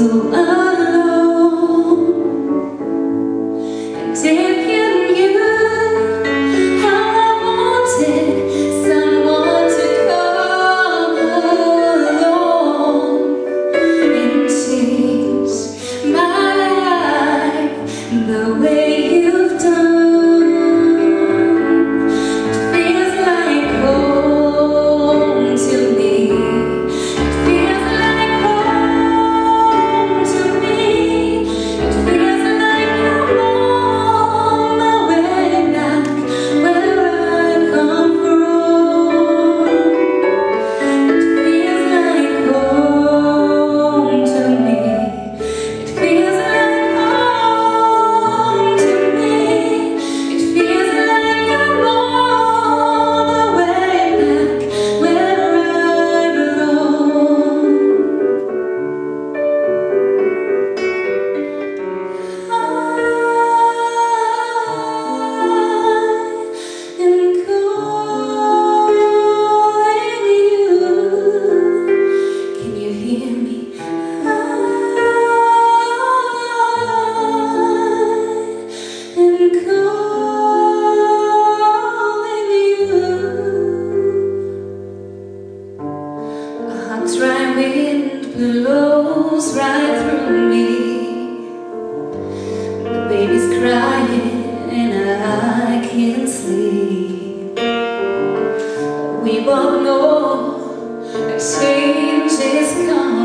So I dry wind blows right through me. The baby's crying and I can't sleep. We both know a change is coming.